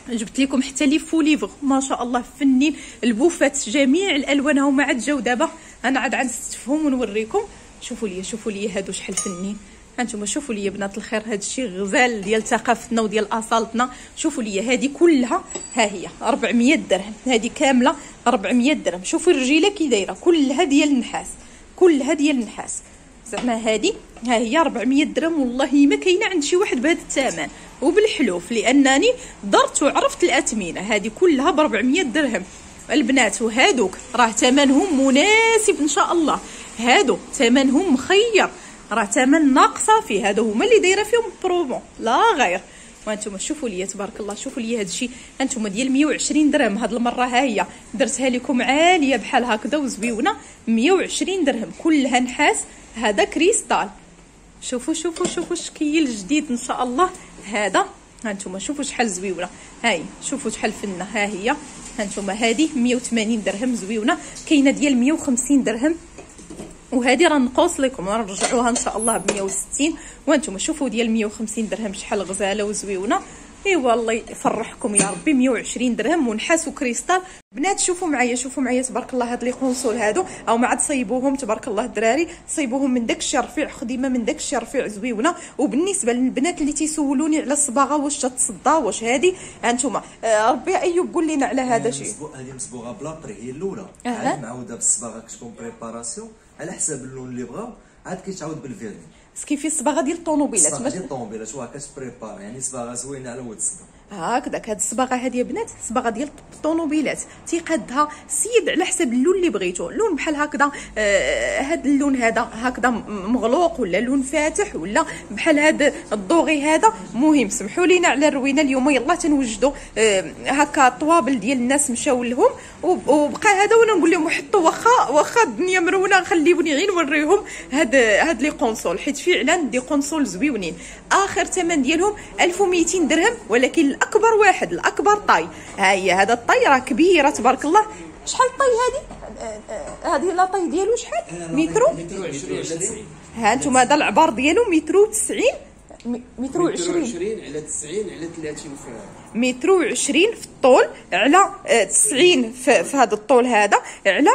جبت لكم حتى لي فوليفغ ما شاء الله فنين البوفات جميع الألوان. هما عاد جاو دابا. أنا عاد عاد نستفهم ونوريكم. شوفوا لي شوفوا لي هادو شحال فنين هانتوما شوفوا لي بنات الخير. هذا الشيء غزال ديال ثقافتنا وديال أصالتنا. شوفوا لي هذه كلها. ها هي 400 درهم. هذه كاملة 400 درهم. شوفوا الرجيلة كي دايرة. كلها ديال النحاس. كلها ديال النحاس. زعما هذه ها هي 400 درهم والله ما كاينة عند شي واحد بهذا الثمن. وبالحلوف لأنني درت وعرفت الاثمنه هذه كلها ب 400 درهم. البنات وهادوك راه ثمنهم مناسب إن شاء الله. هادو ثمنهم مخير. راه ثمن ناقصة فيه. هادو هما اللي دايرة فيهم برومو. لا غير. وأنتم شوفوا لي تبارك الله شوفوا لي هذا الشيء أنتم ديال 120 درهم. هاد المرة ها هي. درتها لكم عالية بحال هكذا وزويونة. 120 درهم. كلها نحاس. هذا كريستال. شوفوا شوفوا شوفوا الشكل الجديد إن شاء الله. هذا هانتوما شوفوا شحال زويونة. هاي شوفوا شحال فنة. ها هي. هانتوما هذه 180 درهم زويونة. كاينة ديال 150 درهم. وهذه راه نقص لكم نرجعوها إن شاء الله ب 160 وأنتم شوفوا ديال 150 درهم شحال غزالة وزويونة. ايوا الله يفرحكم يا ربي 120 درهم ونحاس وكريستال. بنات شوفوا معايا شوفوا معايا تبارك الله هاد لي قنصول هادو. أو ما عاد صيبوهم تبارك الله الدراري. صيبوهم من داك الشيء رفيع خديمة من داك الشيء رفيع زويونة. وبالنسبة للبنات اللي تيسولوني على الصباغة واش تتصدى واش هادي؟ هانتوما آه ربي أيوب قول لنا على هذا الشيء هذه مصبوغة بلا بري هي الأولى. عاد معوده بالصباغة كتكون préparation على حساب اللون اللي بغاو عاد كيتعاود بال vernis. سكي في الصباغة ديال الطوموبيلات. الصباغة ديال الطوموبيلات واه كتبريبار يعني صباغة زوينة على ود الصباغه هكذاك هاد الصباغة هادي يا بنات الصباغه ديال الطوموبيلات. تيقادها السيد على حسب اللون اللي بغيتو. لون بحال هكذا آه هاد اللون هذا هكذا مغلوق ولا لون فاتح ولا بحال هاد ال doré هذا. مهم سمحوا لينا على الروينة اليوم. يلا تنوجدوا آه هكا الطوابل ديال الناس مشاو لهم. وبقى هذا وأنا نقول لهم حطوا واخا واخا الدنيا مرونه خليوني غير نوريهم هاد هاد les consoles حيت فعلا des consoles زويونين. آخر ثمن ديالهم 1200 درهم ولكن الأكبر واحد الأكبر taille. ها هي هذا ال taille راه كبيره تبارك الله. شحال ال taille هذه؟ هذه la taille ديالو شحال؟ مترو ها أنتم هذا العبار ديالو مترو 90 مترو 20 على 90 على 30 في متر وعشرين في الطول على تسعين في, في هذا الطول هذا على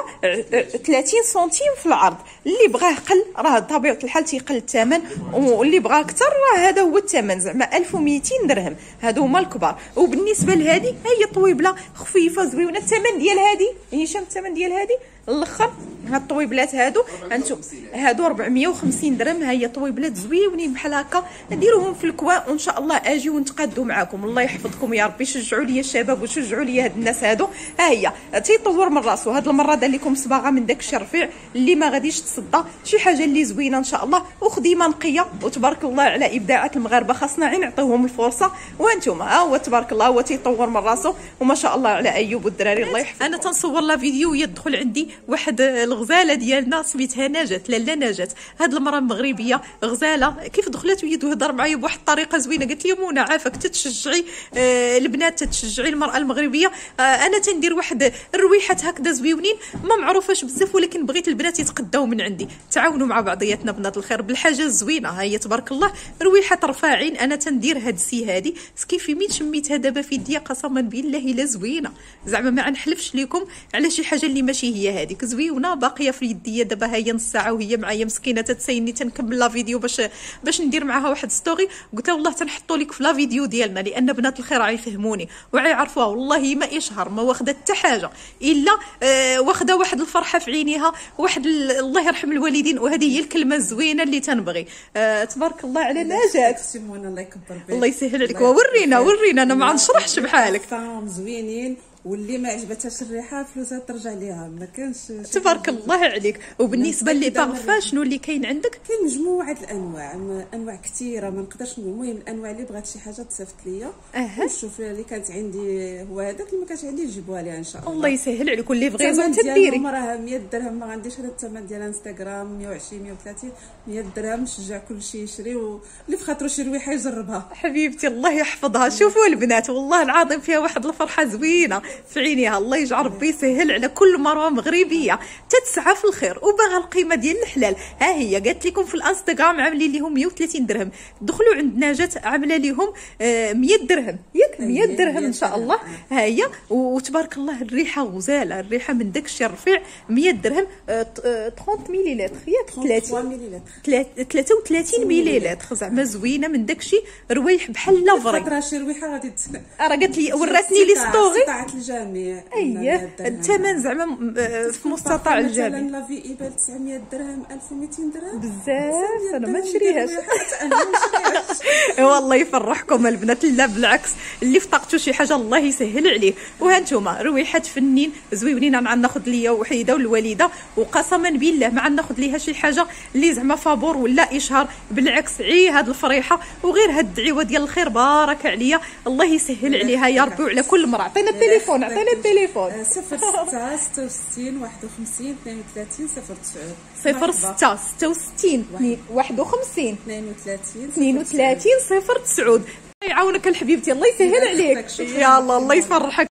ثلاثين سنتيم في العرض. اللي بغاه قل راه طبيعة الحال تيقل الثمن واللي بغاه أكثر راه هذا هو الثمن زعما 1200 درهم. هادو هما الكبار. وبالنسبة لهذه هي طويبلة خفيفة زوينة. الثمن ديال هذه هشام الثمن ديال هذه الآخر هاد الطويبلات هادو أنتم هادو 450 درهم ها هي طويبلات زويونين بحال هكا. ديروهم في الكوا وإن شاء الله أجي ونتقادوا معكم الله يحفظكم يا ربي شجعوا لي الشباب وشجعوا لي هاد الناس هادو. ها هي تيطور من راسو. هاد المرة دار لكم صباغة من داك الشيء رفيع اللي ما غاديش تصدى. شي حاجة اللي زوينة إن شاء الله. وخديمة نقية. وتبارك الله على إبداعات المغاربة. خاصنا غير نعطيوهم الفرصة. وأنتم ها هو تبارك الله هو تيطور من راسو. وما شاء الله على أيوب والدراري الله يحفظ أنا تنصور لا فيديو يدخل عندي. واحد الغزالة ديالنا سميتها نجاة لاله نجاة هاد المرأة مغربيه غزالة. كيف دخلت وهي تهضر معايا بواحد الطريقة زوينة؟ قالت لي منى عافاك تتشجعي آه البنات تتشجعي المرأة المغربية. آه أنا تندير واحد الرويحات هكذا زويونين. ما معروفاش بزاف ولكن بغيت البنات يتقداو من عندي. تعاونوا مع بعضياتنا بنات الخير بالحاجة الزوينة. ها هي تبارك الله. رويحة رفاعين أنا تندير هاد السي هادي. كيفي مين شميتها دابا في يديا قسما بالله الا زوينة. زعما ما نحلفش لكم على شي حاجة اللي ماشي هي هذيك زويونه باقية في يديا دابا هي نص ساعة وهي معايا مسكينة تتسيني تنكمل la vidéo باش باش ندير معاها واحد story قلت لها والله تنحطوا لك في la vidéo ديالنا لأن بنات الخير غيفهموني وغيعرفوها والله ما اشهر ما واخدة حتى حاجة. إلا آه واخدة واحد الفرحة في عينيها واحد الله يرحم الوالدين. وهذه هي الكلمة الزوينة اللي تنبغي. آه تبارك الله على نجاة الله يكبر الله يسهل عليك. ورينا ورينا أنا ما نشرحش بحالك. زوينين. واللي ما عجبتهاش الريحة فلوسها ترجع ليها ما كانش تبارك الله عليك. وبالنسبة لي بارفان شنو اللي كاين عندك؟ كاين مجموعة الأنواع أنواع كثيرة ما نقدرش المهم الأنواع اللي بغات شي حاجة تصيفط ليا. أه. نشوف اللي كانت عندي هو هذاك اللي ما كانش عندي نجيبوها ليها إن شاء الله الله. يسهل عليك. واللي بغيتو تديري راه 100 درهم ما عنديش هذا الثمن ديال إنستغرام 120 130 100 درهم نشجع كل شيء يشري واللي في خاطرو شي رويحة يجربها. حبيبتي الله يحفظها. شوفوا البنات والله العظيم فيها واحد الفرحة زوينة. في عينيها الله يجعل ربي يسهل على كل مروه مغربية. تتسعى في الخير. وباغا القيمة ديال الحلال. ها هي قالت لكم في الانستغرام عاملين لهم 130 درهم. دخلوا عند نجاة عاملة لهم 100 درهم. ياك 100 درهم إن شاء الله. ها هي. وتبارك الله الريحة غزالة. الريحة من داك الشيء الرفيع. 100 درهم 30 مليلتر ياك 30 33 مليلتر زعما زوينة من داك الشيء. روايح بحال la vraie خاطر شي رويحه غادي راه قالت لي وراتني لي story الجميع اييه الثمن زعما في مستطاع الجميع مثلا La Vie Est Belle 900 درهم 1200 درهم؟ بزاف أنا ما نشريهاش والله يفرحكم البنات لا بالعكس اللي في طاقته شي حاجة الله يسهل عليه. وها أنتم رويحات فنين زويونين أنا ناخذ ليا وحيدة والوالدة وقسما بالله ما ناخذ ليها شي حاجة اللي زعما فابور ولا إشهار بالعكس عي هاد الفريحة. وغير هاد الدعوه ديال الخير بارك عليا. الله يسهل عليها يا ربي وعلى كل مرة عطينا التليفون. عطينا التليفون. 06 66 51 32 06 09 66 51 32 32 09 يعاونك الحبيبتي الله يسهل عليك. يا الله الله يفرحك.